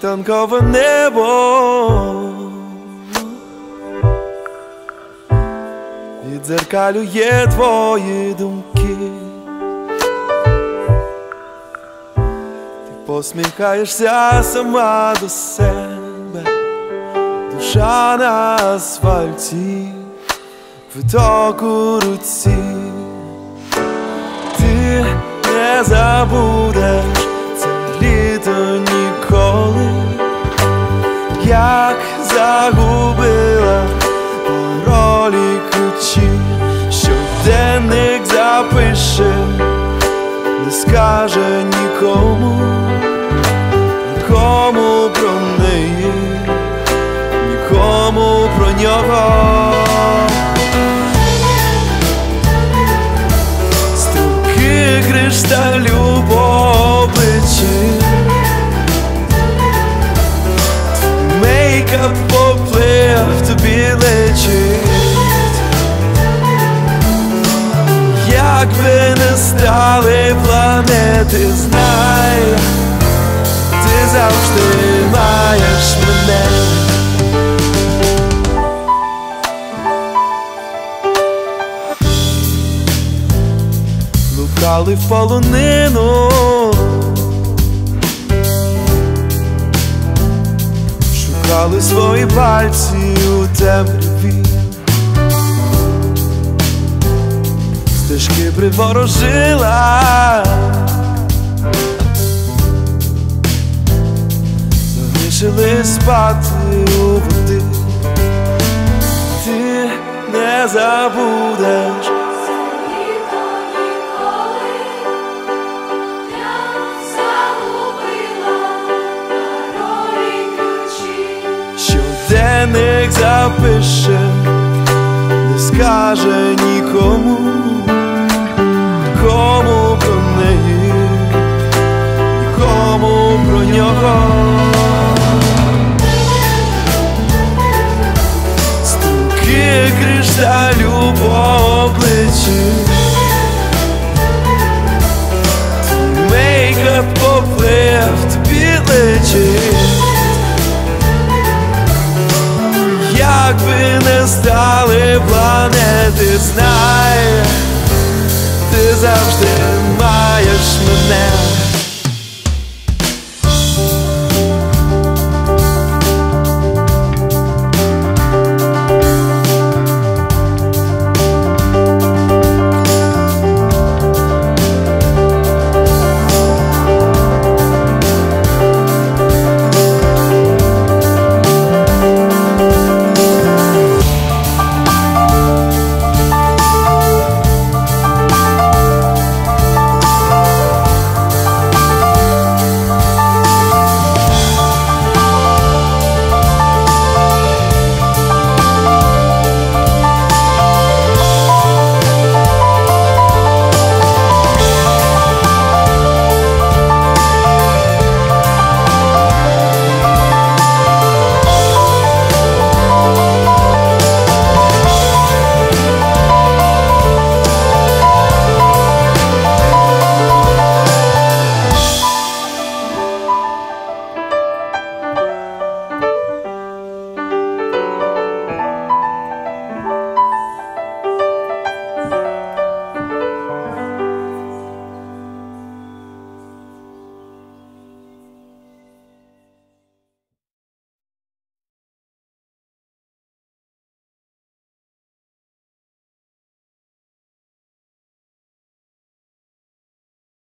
світанкове небо. Відзеркалює твої думки. Ти посміхаєшся сама до себе, душа на асфальті, квиток у руці. Ти не забудеш загубила паролі ключі, щоденник запише, не скаже нікому, нікому про неї, нікому про нього. Струки кришталю планети, знай Ти завжди маєш мене. Блукали в полонину. Шукали свої пальці у темряві. Стежки приворожила Залишили спати у води Ти не забудеш. Щоденник запише, не скаже нікому Струки кришталю по обличчі, мейкап поплив, тобі лечить. Як би не стали планети, знай, ти завжди маєш мене.